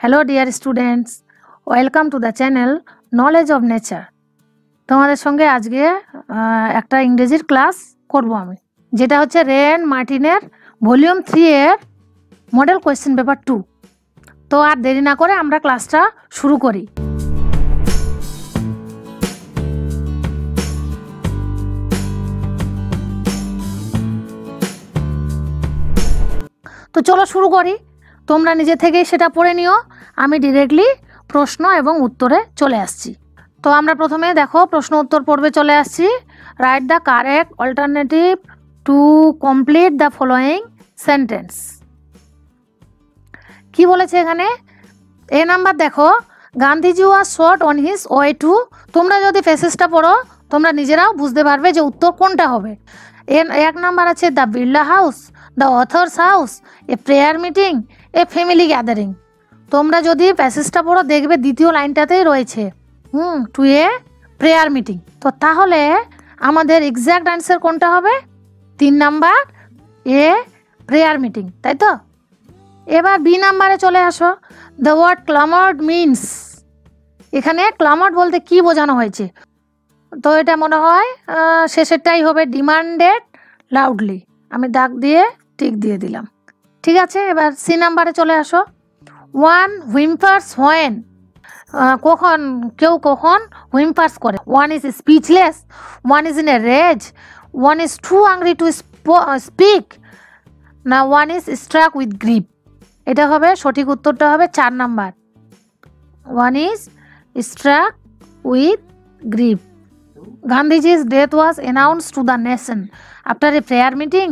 Hello dear students welcome to the channel knowledge of nature তোমাদের সঙ্গে আজকে একটা ইংরেজির ক্লাস করব আমি, যেটা হচ্ছে রেন মার্টিনের ভলিউম থ্রি এর মডেল কোয়েশ্চেন পেপার টু তো আর দেরি না করে আমরা ক্লাসটা শুরু করি। তো চলো শুরু করি। তোমরা নিজে থেকেই সেটা পড়ে নিও। আমি ডিরেক্টলি প্রশ্ন এবং উত্তরে চলে আসছি। তো আমরা প্রথমে দেখো, প্রশ্ন উত্তর পড়বে চলে আসছি। Right the correct alternative to complete the following sentence কি বলেছে এখানে? এ নাম্বার দেখো Gandhiji was shot on his way to তোমরা যদি ফেসেসটা পড়ো, তোমরা নিজেরাও বুঝতে পারবে যে উত্তর কোনটা হবে। এক নাম্বার আছে the Birla house the author's house a prayer meeting a family gathering তোমরা যদি প্যাসেজটা পড়ো, দেখবে দ্বিতীয় লাইনটাতেই রয়েছে। হুম টু এ প্রেয়ার মিটিং তো তাহলে আমাদের এক্স্যাক্ট অ্যান্সার কোনটা হবে? তিন নাম্বার এ প্রেয়ার মিটিং তাই তো? এবার বি নাম্বারে চলে আসো। দ্য ওয়ার্ড ক্লামার্ড মিনস এখানে ক্লামার্ড বলতে কি বোঝানো হয়েছে? তো এটা মনে হয় শেষেরটাই হবে ডিমান্ডেড লাউডলি আমি দাগ দিয়ে টিক দিয়ে দিলাম। ঠিক আছে, এবার সি নাম্বারে চলে আসো। ওয়ান হুইম্পার্স হোয়েন কখন, কেউ কখন হুইম্পার্স করে। One is speechless one is in a rage one is too angry to speak না one is struck with grief এটা হবে, সঠিক উত্তরটা হবে চার number. One is struck with grief গান্ধীজির death was announce to the nation after a prayer meeting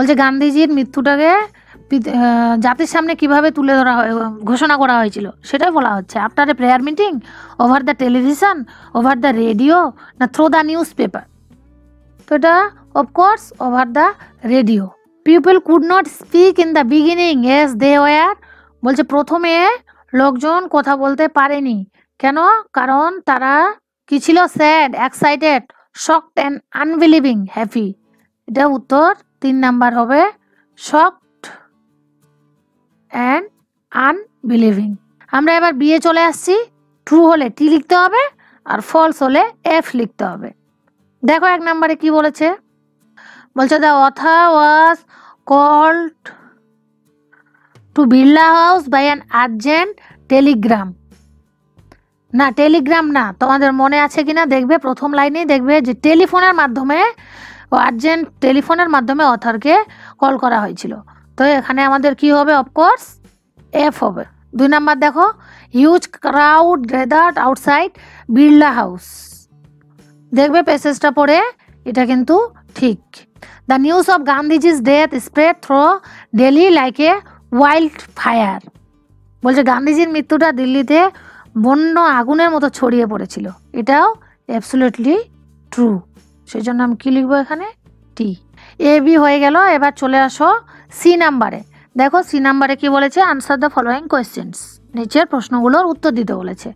বলছে, গান্ধীজির মৃত্যুটাকে জাতির সামনে কীভাবে তুলে ধরা ঘোষণা করা হয়েছিল, সেটাই বলা হচ্ছে। After a prayer meeting over the television over the radio না থ্রো দ্য নিউজ পেপার তো এটা of course over the radio people could not speak in the beginning as they were বলছে, প্রথমে লোকজন কথা বলতে পারেনি। কেন? কারণ তারা কি ছিল? Sad excited shocked and unbelieving happy এটা উত্তর তিন নাম্বার হবে শকড অ্যান্ড আনবিলিভিং আমরা এবার বিয়ে চলে আসছি। ট্রু হলে টি লিখতে হবে আর ফলস হলে এফ লিখতে হবে। দেখো এক নম্বরে কি বলেছে? বলছে the author was called to Birla house by an urgent telegram না টেলিগ্রাম না। তোমাদের মনে আছে কিনা? দেখবে, প্রথম লাইনেই দেখবে যে টেলিফোনের মাধ্যমে আর্জেন্ট টেলিফোনের মাধ্যমে অথারকে কল করা হয়েছিল। তো এখানে আমাদের কি হবে? অফকোর্স এফ হবে। দুই নাম্বার দেখো huge crowd gathered outside Birla house দেখবে প্যাসেজটা পড়ে, এটা কিন্তু ঠিক। The news of Gandhiji's death spread through Delhi like a wildfire বলছে, গান্ধীজির মৃত্যুটা দিল্লিতে বন্য আগুনের মতো ছড়িয়ে পড়েছিল। এটাও অ্যাবসুলেটলি ট্রু সেই জন্য আমি কী লিখব এখানে? টি এ বি হয়ে গেল, এবার চলে আসো সি নাম্বারে দেখো সি নাম্বারে কি বলেছে? আনসার দ্য ফলোয়িং কোয়েশ্চেন্স নিচের প্রশ্নগুলোর উত্তর দিতে বলেছে।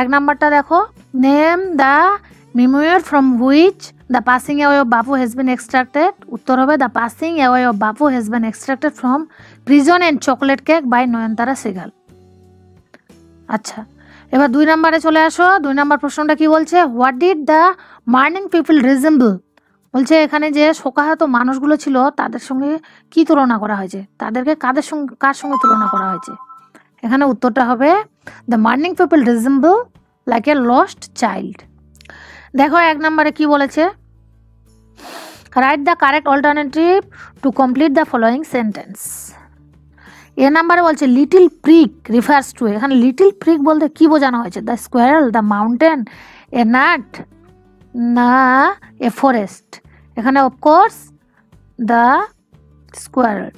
এক নাম্বারটা দেখো। Name the memoir from which the passing away of Bapu has been extracted উত্তর হবে the passing away of Bapu has been extracted from prison and chocolate cake by Nayantara Sahgal. আচ্ছা এবার দুই নম্বরে চলে আসো। দুই নম্বর প্রশ্নটা কি বলছে? What did the mourning people resemble বলছে এখানে যে শোকাহত মানুষগুলো ছিল, তাদের সঙ্গে কি তুলনা করা হয়েছে? তাদেরকে কাদের সঙ্গে কার সঙ্গে তুলনা করা হয়েছে? এখানে উত্তরটা হবে the mourning people resemble like a lost child দেখো এক নম্বরে কি বলেছে? Right the correct alternative to complete the following sentence A নাম্বারে বলছে লিটিল প্রিক রিফার্স টু এখানে লিটিল প্রিক বলতে কি বোঝানো হয়েছে? The squirrel the mountain a nut না এ ফরেস্ট এখানে অফকোর্স দ্য স্কোয়ারেল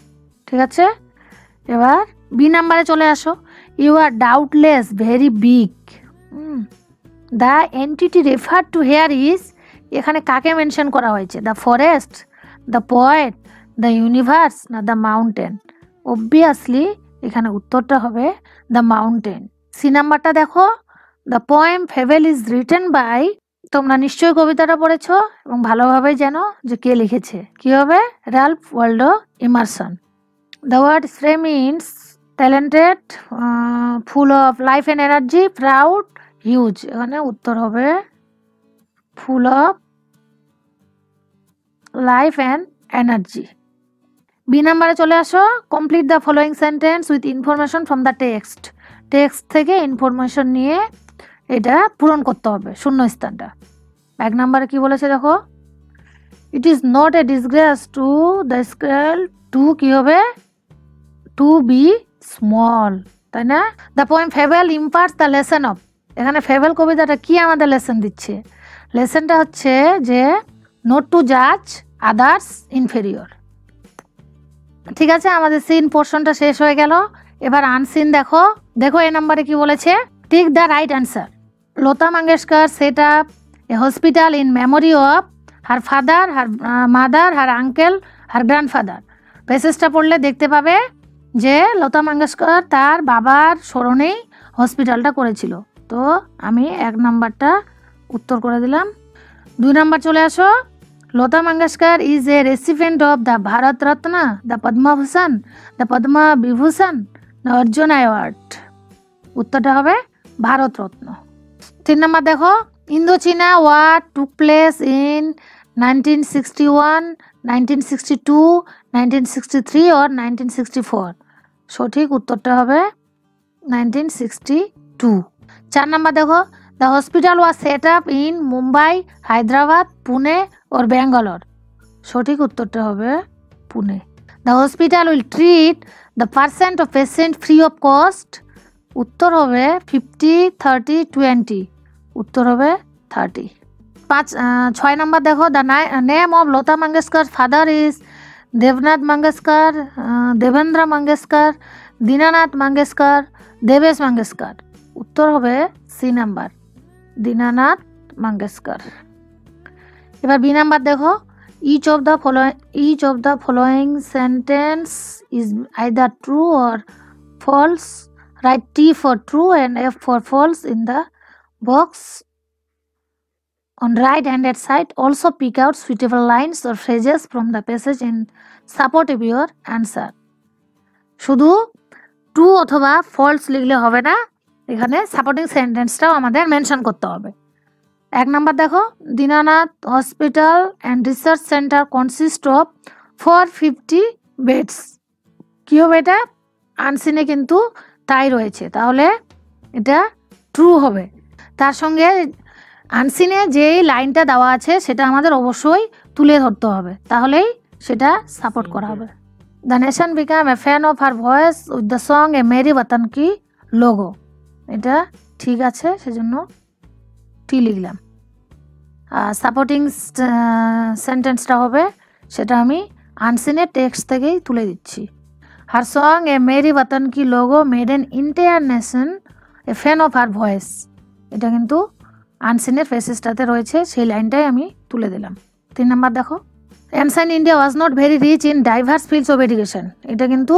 ঠিক আছে? এবার বি নাম্বারে চলে আসো। You are doubtless very big the entity refer to here is এখানে কাকে মেনশন করা হয়েছে? The forest the poet the universe না দ্য মাউন্টেন অবভিয়াসলি এখানে উত্তরটা হবে দ্য মাউন্টেন সি নাম্বারটা দেখো the poem fable is written by তোমরা নিশ্চয়ই কবিতাটা পড়েছো এবং ভালোভাবে জানো যে কে লিখেছে। কি হবে? Ralph Waldo Emerson the word spry means talented full of life and energy proud huge এখানে উত্তর হবে full of life and energy B নাম্বারে চলে আসো। Complete the following sentence with information from the text text থেকে information নিয়ে এটা পূরণ করতে হবে, শূন্য স্থানটা। এক নাম্বারে কি বলেছে দেখো? It is not a disgrace to the squirrel to কী হবে? টু বি স্মল তাই না? The poem fable imparts the lesson of এখানে ফেভেল কবিতাটা কি আমাদের লেসন দিচ্ছে? লেসনটা হচ্ছে যে নোট টু জাজ আদার্স ইনফেরিয়র ঠিক আছে, আমাদের সিন পোর্শনটা শেষ হয়ে গেল। এবার আনসিন দেখো। দেখো এই নাম্বারে কি বলেছে? Tick the right answer Lata Mangeshkar set up a hospital in memory of her father her mother her uncle her grandfather প্যাসেজটা পড়লে দেখতে পাবে যে লতা মঙ্গেশকর তার বাবার স্মরণেই হসপিটালটা করেছিল। তো আমি এক নাম্বারটা উত্তর করে দিলাম। দুই নাম্বার চলে আসো। Lata Mangeshkar is a recipient of the Bharat Ratna the Padma Bhushan the Padma Vibhushan the Arjuna award উত্তরটা হবে ভারত রত্ন তিন নম্বর দেখো Indo China war took place in nineteen sixty one nineteen sixty two nineteen sixty three or nineteen sixty four সঠিক উত্তরটা হবে nineteen sixty two চার নম্বর দেখো the hospital was set up in Mumbai Hyderabad Pune or Bangalore সঠিক উত্তরটা হবে Pune. The hospital will treat the percent of patient free of cost উত্তর হবে ফিফটি থার্টি টোয়েন্টি উত্তর হবে থার্টি পাঁচ ছয় নম্বর দেখো। The name of Lata Mangeshkar father is Devnath Mangeshkar Devendra Mangeshkar, Dinanath Mangeshkar, Devesh Mangeshkar. উত্তর হবে সি নাম্বার। দীনানাথ মঙ্গেশকর। এবার বি নাম্বার দেখো। Each of the following each of the following sentence is I the true or false write T for true and F for false in the box on right handed side also pick out suitable lines or phrases from the passage in support eve your answer শুধু true অথবা false লিখলে হবে না। এখানে supporting সেন্টেন্সটাও আমাদের mention করতে হবে। এক নম্বর দেখো Dinanath hospital and research centre consist of four fifty beds কী হবে এটা? আনসিনে কিন্তু তাই রয়েছে। তাহলে এটা ট্রু হবে। তার সঙ্গে আনসিনে যেই লাইনটা দেওয়া আছে সেটা আমাদের অবশ্যই তুলে ধরতে হবে। তাহলেই সেটা সাপোর্ট করা হবে। The nation become a fan of her voice with the song Ae Mere Watan Ke Logo এটা ঠিক আছে সেজন্য টি লিখলাম। আর সাপোর্টিং সেন্টেন্সটা হবে সেটা আমি আনসিনের টেক্সট থেকেই তুলে দিচ্ছি। Her song, A Merry Watan Ki Logo, made an entire nation a fan of her voice. এটা কিন্তু আনসিনের ফেসেসটাতে রয়েছে সেই লাইনটাই আমি তুলে দিলাম। তিন নাম্বার দেখো। Ancient India was not very rich in diverse fields of education এটা কিন্তু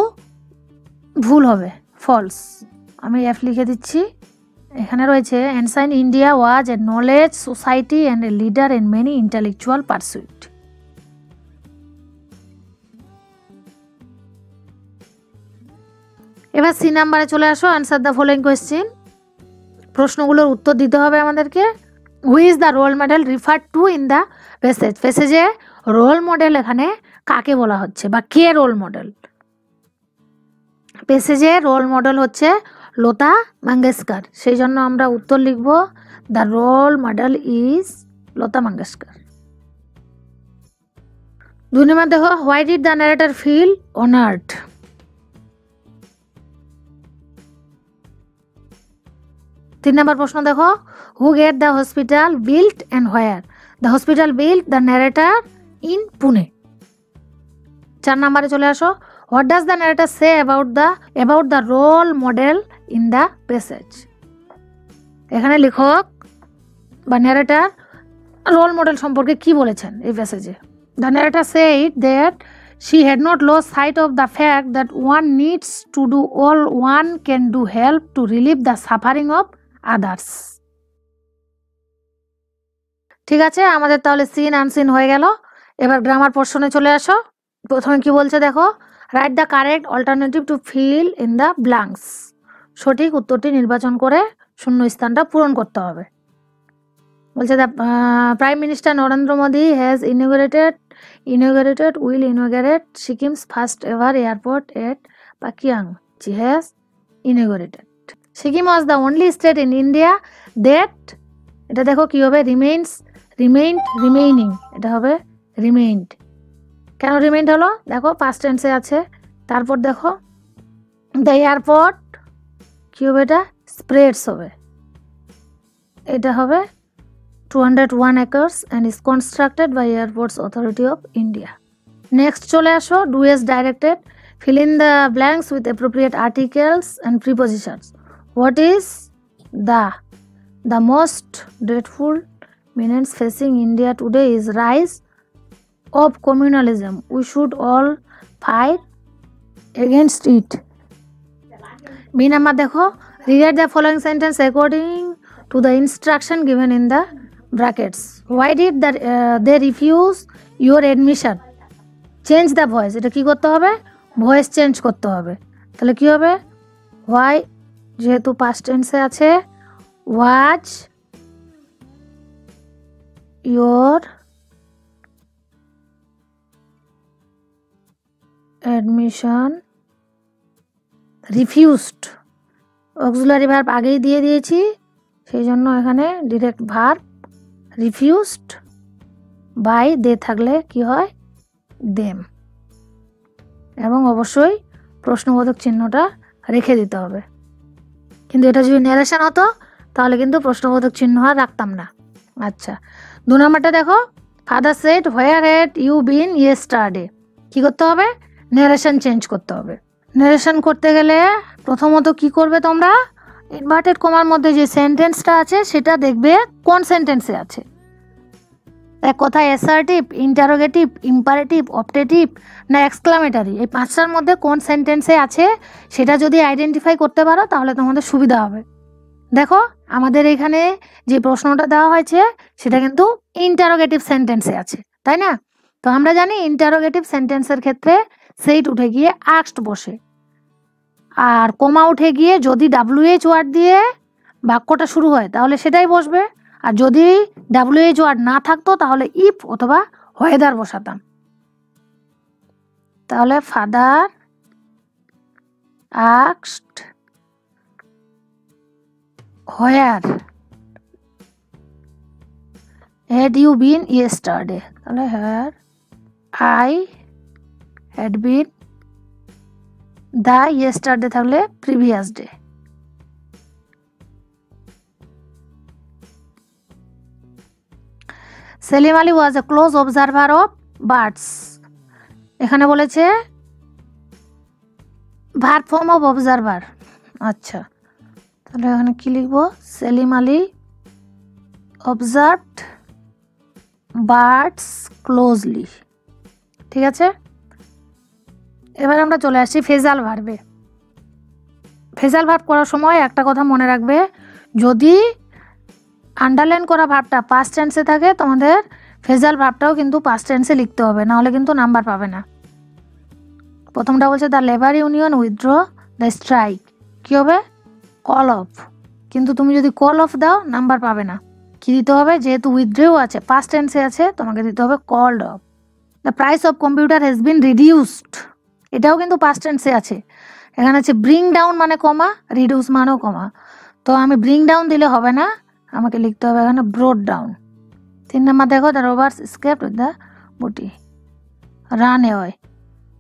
ভুল হবে ফলস আমি এফ লিখে দিচ্ছি। এখানে রয়েছে ancient India was a knowledge society and a leader in many intellectual pursuit এবার সি নাম্বারে চলে আসো আনসার দ্য ফলোয়িং কোয়েশ্চেন প্রশ্নগুলোর উত্তর দিতে হবে আমাদেরকে। Who is the role model refer to in the passage প্যাসেজে role model এখানে কাকে বলা হচ্ছে বা কে রোল মডেল প্যাসেজে রোল মডেল হচ্ছে লতা মঙ্গেশকর। সেই জন্য আমরা উত্তর লিখব the role model is Lata Mangeshkar. দুই নম্বর দেখো why did the narrator feel honoured তিন নম্বর প্রশ্ন দেখো who get the hospital built and where the hospital built the narrator in Pune চার নম্বরে চলে আসো what does the narrator say about the about the role model in the passage এখানে লেখক বা ন্যারেটার রোল মডেল সম্পর্কে কি বলেছেন এই প্যাসেজে the narrator it that she had not lost sight of the fact that one needs to do all one can do help to relieve the suffering of others. ঠিক আছে, আমাদের তাহলে seen unseen হয়ে গেল। এবার গ্রামার পোর্শনে চলে আসো। প্রথমে কি বলছে দেখো? Write the correct alternative to fill in the blanks সঠিক উত্তরটি নির্বাচন করে শূন্য স্থানটা পূরণ করতে হবে। বলছে the prime minister Narendra Modi has inaugurated inaugurated will inaugurate Sikkim's first ever airport at Pakyong G has inaugurated Sikkim was the only state in India that এটা দেখো কী হবে রিমেইনস রিমেইন্ড রিমেইনিং এটা হবে রিমেইন্ড কেন remained হলো? দেখো past টেন্সে আছে। তারপর দেখো দ্য এয়ারপোর্ট কি হবে এটা? স্প্রেডস হবে। এটা হবে two hundred one acres and is constructed by airports authority of India next চলে আসো do as directed fill in the blanks with appropriate articles and prepositions. What is the the most dreadful menace facing india today is rise of communalism we should all fight against it mean আমার দেখো rewrite the following sentence according to the instruction given in the brackets why did the they refuse your admission change the voice এটা কী করতে হবে? Voice change করতে হবে। তাহলে কী হবে? হোয়াই যেহেতু পাস্ট টেন্সে আছে was your admission refused auxiliary verb আগেই দিয়ে দিয়েছি, সেই জন্য এখানে direct verb refused by they থাকলে কি হয়? দেম এবং অবশ্যই প্রশ্নবোধক চিহ্নটা রেখে দিতে হবে। কিন্তু এটা যদি ন্যারেশন হতো, তাহলে কিন্তু প্রশ্নবোধক চিহ্ন আর রাখতাম না। আচ্ছা দু নম্বরটা দেখো। Father said where had you been yesterday কি করতে হবে? ন্যারেশন চেঞ্জ করতে হবে। ন্যারেশন করতে গেলে প্রথমত কি করবে তোমরা? ইনভার্টেড কমার মধ্যে যে সেন্টেন্সটা আছে, সেটা দেখবে কোন সেন্টেন্সে আছে। এক কথা অ্যাসার্টিভ ইন্টারোগেটিভ ইম্পারেটিভ অপটেটিভ না এক্সক্লামেটারি এই পাঁচটার মধ্যে কোন সেন্টেন্সে আছে, সেটা যদি আইডেন্টিফাই করতে পারো, তাহলে তোমাদের সুবিধা হবে। দেখো, আমাদের এখানে যে প্রশ্নটা দেওয়া হয়েছে, সেটা কিন্তু ইন্টারোগেটিভ সেন্টেন্সে আছে, তাই না? তো আমরা জানি ইন্টারোগেটিভ সেন্টেন্সের ক্ষেত্রে সেইট উঠে গিয়ে আক্সড বসে। আর কমা উঠে গিয়ে যদি ডাব্লিউএইচ ওয়ার্ড দিয়ে বাক্যটা শুরু হয়, তাহলে সেটাই বসবে। আর যদি ডাব্লিউএইচ ওয়ার্ড না থাকতো, তাহলে ইফ অথবা ওয়েদার বসাতাম। তাহলে father আক্সড where had you been yesterday তাহলে where I had been the yesterday থাকলে previous day. Salim Ali was a close observer of birds. এখানে বলেছে ভার ফর্ম অফ অবজারভার। আচ্ছা তাহলে এখানে কি লিখব? Salim Ali observed birds closely. ঠিক আছে? এবার আমরা চলে আসছি ফেজাল ভার্বে। ফেজাল ভার্ব করার সময় একটা কথা মনে রাখবে, যদি আন্ডারলাইন করা ভাবটা পাস্ট টেন্সে থাকে, তোমাদের ফেজাল ভাবটাও কিন্তু পাস্ট টেন্সে লিখতে হবে, নাহলে কিন্তু নাম্বার পাবে না। প্রথমটা বলছে the labour union withdraw the strike কী হবে? কল অফ কিন্তু তুমি যদি কল অফ দাও নাম্বার পাবে না। কী দিতে হবে? যেহেতু উইথড্রেও আছে পাস্ট টেন্সে আছে, তোমাকে দিতে হবে called off the price of computer has been reduced এটাও কিন্তু পাস্ট টেন্সে আছে। এখানে আছে ব্রিং ডাউন মানে কমা রিডিউস মানেও কমা। তো আমি ব্রিং ডাউন দিলে হবে না, আমাকে লিখতে হবে এখানে ব্রোড ডাউন তিন নাম্বার দেখো the robbers escaped with the booty ran away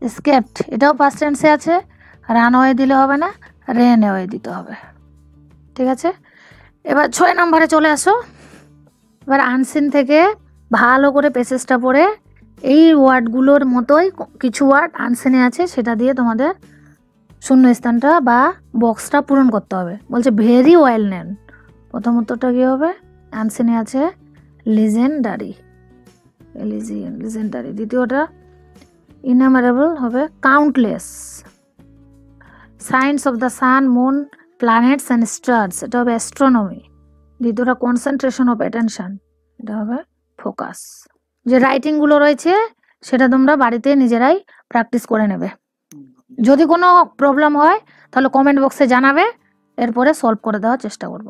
escaped এটাও পাস্ট টেন্সে আছে। রান ওয়ে দিলে হবে না রেন এওয়ে দিতে হবে। ঠিক আছে? এবার ছয় নম্বরে চলে আসো। এবার আনসিন থেকে ভালো করে পেসেজটা পড়ে এই ওয়ার্ডগুলোর মতোই কিছু ওয়ার্ড আনসেনে আছে, সেটা দিয়ে তোমাদের শূন্য স্থানটা বা বক্সটা পূরণ করতে হবে। বলছে ভেরি ওয়েল নেন প্রথম উত্তরটা কী হবে? আনসিনে আছে লিজেন্ডারি লিজেন্ডারি দ্বিতীয়টা ইনামারেবল হবে countless science of the sun moon planets and stars এটা হবে অ্যাস্ট্রোনমি দ্বিতীয়টা কনসেন্ট্রেশন অফ অ্যাটেনশন এটা হবে ফোকাস যে রাইটিংগুলো রয়েছে, সেটা তোমরা বাড়িতে নিজেরাই প্র্যাকটিস করে নেবে। যদি কোনো প্রবলেম হয়, তাহলে কমেন্ট বক্সে জানাবে, এরপরে সলভ করে দেওয়ার চেষ্টা করব।